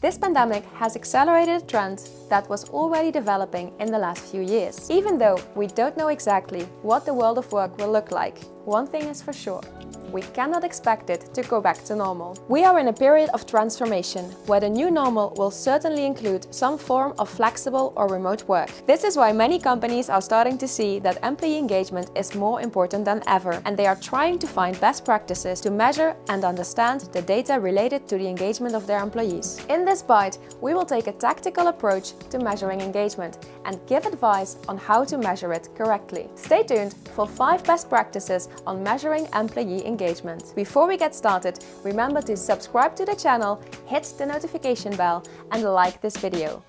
This pandemic has accelerated a trend that was already developing in the last few years. Even though we don't know exactly what the world of work will look like, one thing is for sure we cannot expect it to go back to normal. We are in a period of transformation, where the new normal will certainly include some form of flexible or remote work. This is why many companies are starting to see that employee engagement is more important than ever, and they are trying to find best practices to measure and understand the data related to the engagement of their employees. In this bite, we will take a tactical approach to measuring engagement and give advice on how to measure it correctly. Stay tuned for 5 best practices on measuring employee engagement engagement. Before we get started, remember to subscribe to the channel, hit the notification bell and like this video.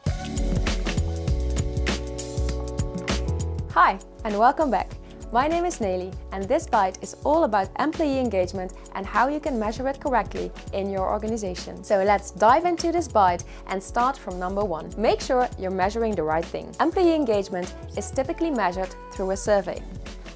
Hi and welcome back. My name is Nelly and this bite is all about employee engagement and how you can measure it correctly in your organization. So let's dive into this bite and start from number one. Make sure you're measuring the right thing. Employee engagement is typically measured through a survey.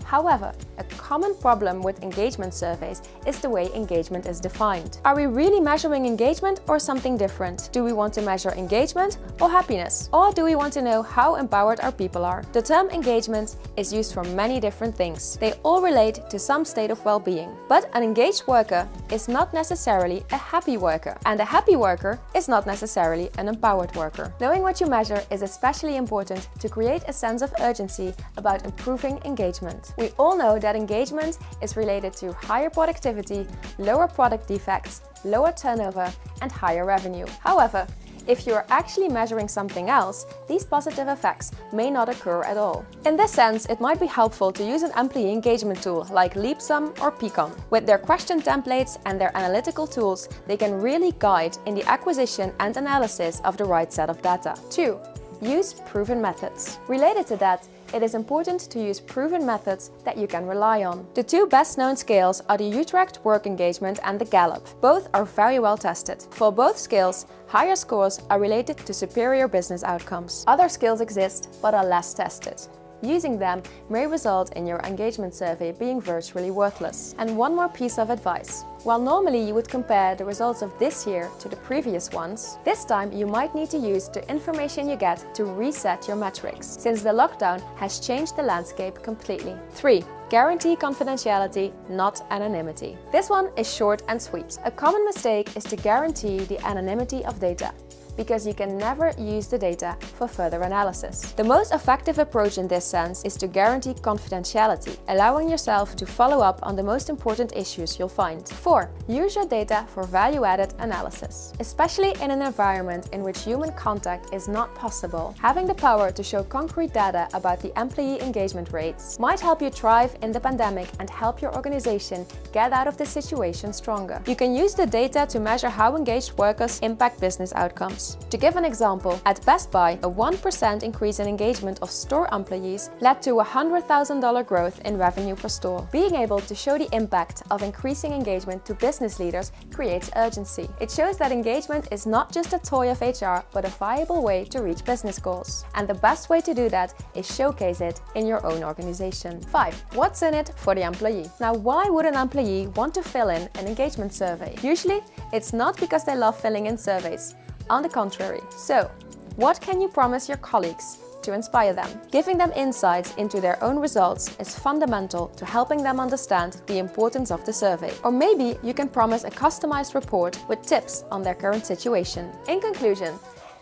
However, a common problem with engagement surveys is the way engagement is defined. Are we really measuring engagement or something different? Do we want to measure engagement or happiness? Or do we want to know how empowered our people are? The term engagement is used for many different things. They all relate to some state of well-being. But an engaged worker is not necessarily a happy worker. And a happy worker is not necessarily an empowered worker. Knowing what you measure is especially important to create a sense of urgency about improving engagement. We all know that engagement is related to higher productivity, lower product defects, lower turnover and higher revenue. However, if you are actually measuring something else, these positive effects may not occur at all. In this sense, it might be helpful to use an employee engagement tool like Leapsome or Peakon. With their question templates and their analytical tools, they can really guide in the acquisition and analysis of the right set of data. 2. Use proven methods. Related to that, it is important to use proven methods that you can rely on. The two best known scales are the Utrecht Work Engagement and the Gallup. Both are very well tested. For both scales, higher scores are related to superior business outcomes. Other scales exist but are less tested. Using them may result in your engagement survey being virtually worthless. And one more piece of advice. While normally you would compare the results of this year to the previous ones, this time you might need to use the information you get to reset your metrics, since the lockdown has changed the landscape completely. 3. Guarantee confidentiality, not anonymity. This one is short and sweet. A common mistake is to guarantee the anonymity of data because you can never use the data for further analysis. The most effective approach in this sense is to guarantee confidentiality, allowing yourself to follow up on the most important issues you'll find. 4. Use your data for value-added analysis. Especially in an environment in which human contact is not possible, having the power to show concrete data about the employee engagement rates might help you thrive in the pandemic and help your organization get out of the situation stronger. You can use the data to measure how engaged workers impact business outcomes. To give an example, at Best Buy, a 1% increase in engagement of store employees led to a $100,000 growth in revenue per store. Being able to show the impact of increasing engagement to business leaders creates urgency. It shows that engagement is not just a toy of HR, but a viable way to reach business goals. And the best way to do that is showcase it in your own organization. 5. What's in it for the employee? Now, why would an employee want to fill in an engagement survey? Usually, it's not because they love filling in surveys. On the contrary. So, what can you promise your colleagues to inspire them? Giving them insights into their own results is fundamental to helping them understand the importance of the survey. Or maybe you can promise a customized report with tips on their current situation. In conclusion,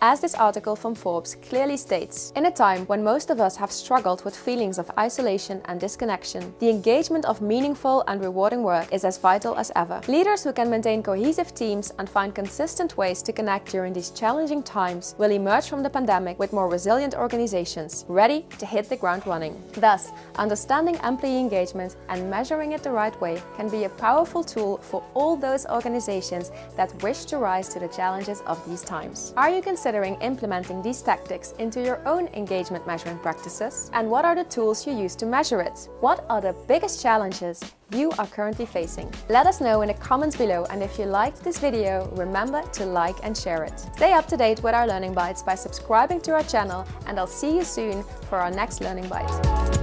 as this article from Forbes clearly states, in a time when most of us have struggled with feelings of isolation and disconnection, the engagement of meaningful and rewarding work is as vital as ever. Leaders who can maintain cohesive teams and find consistent ways to connect during these challenging times will emerge from the pandemic with more resilient organizations, ready to hit the ground running. Thus, understanding employee engagement and measuring it the right way can be a powerful tool for all those organizations that wish to rise to the challenges of these times. Are you considering considering implementing these tactics into your own engagement measurement practices? And what are the tools you use to measure it? What are the biggest challenges you are currently facing? Let us know in the comments below and if you liked this video, remember to like and share it. Stay up to date with our Learning Bites by subscribing to our channel and I'll see you soon for our next Learning Bite.